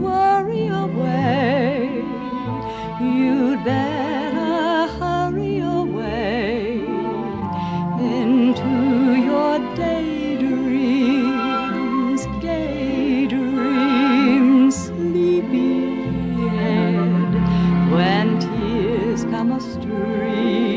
worry away. You'd better hurry away into your daydreams, gay dreams, sleepy head. When tears come a stream.